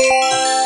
Música